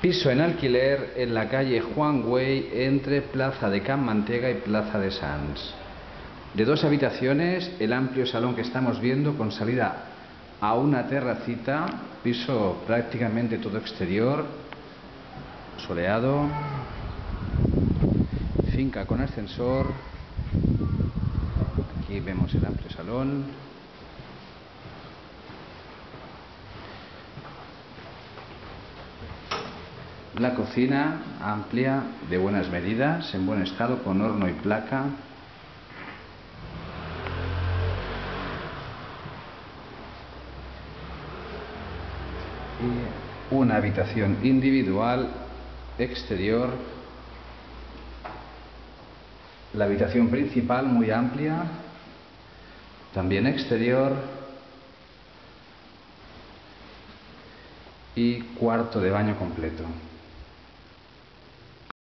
Piso en alquiler en la calle Juan Güey entre Plaza de Can Mantega y Plaza de Sans. De dos habitaciones, el amplio salón que estamos viendo con salida a una terracita, piso prácticamente todo exterior, soleado, finca con ascensor, aquí vemos el amplio salón, La cocina amplia, de buenas medidas, en buen estado, con horno y placa. Y una habitación individual exterior. La habitación principal muy amplia, también exterior. Y cuarto de baño completo.